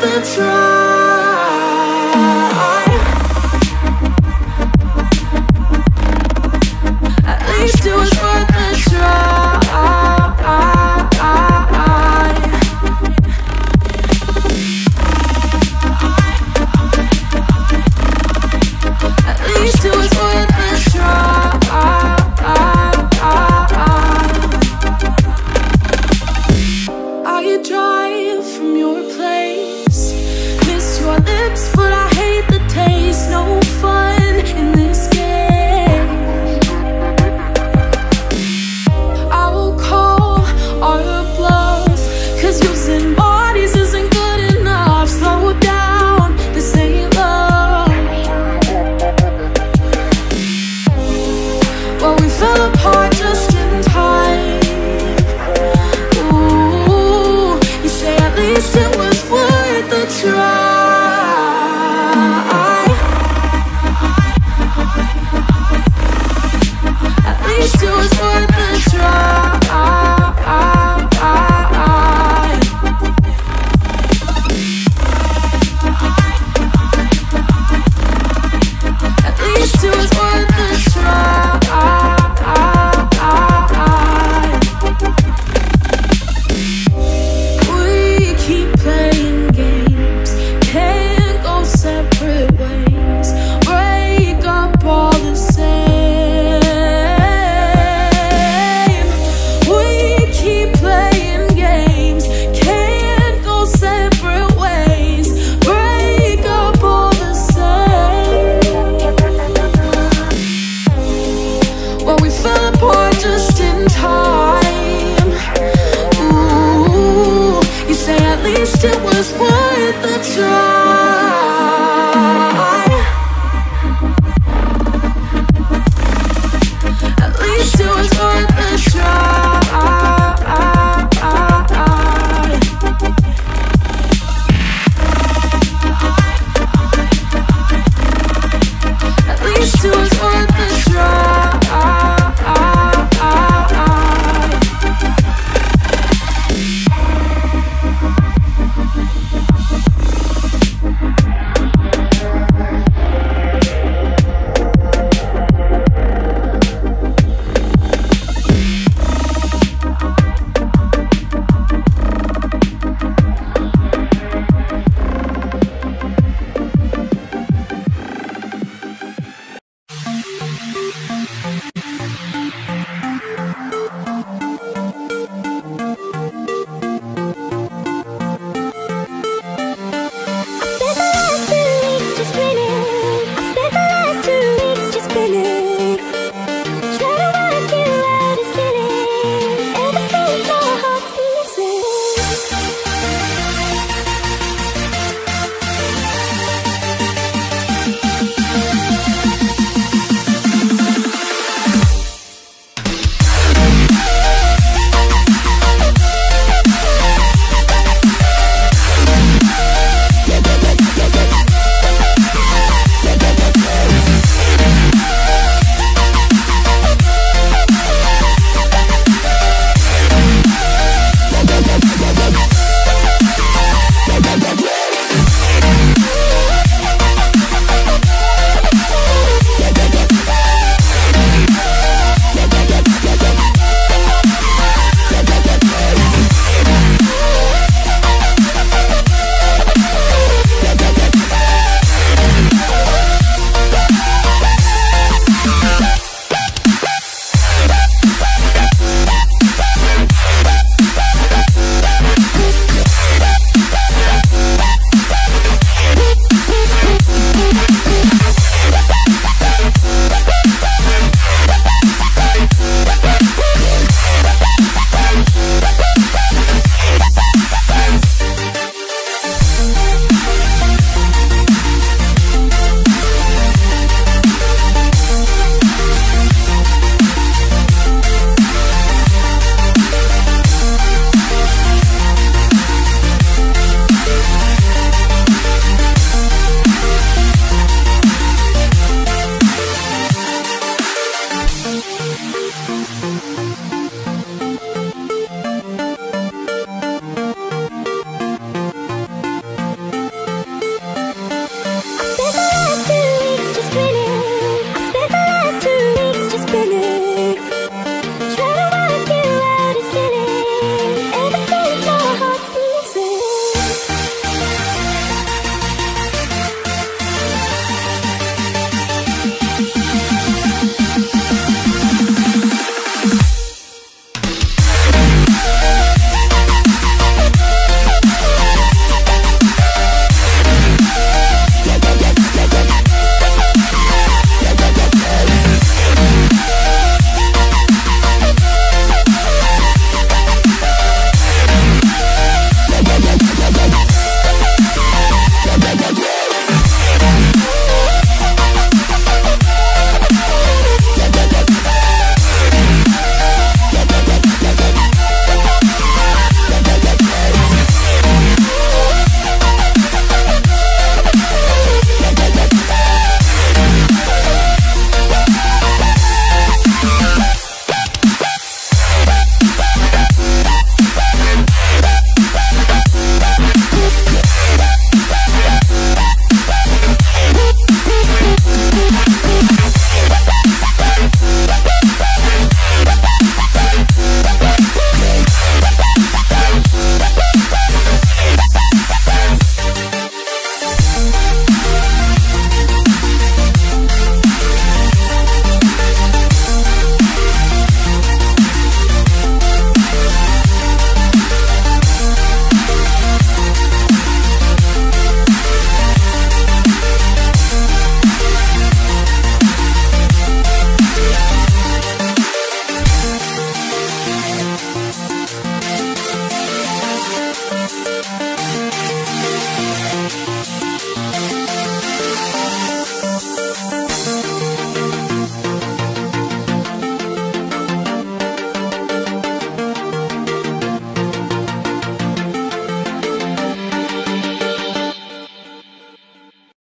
the truth.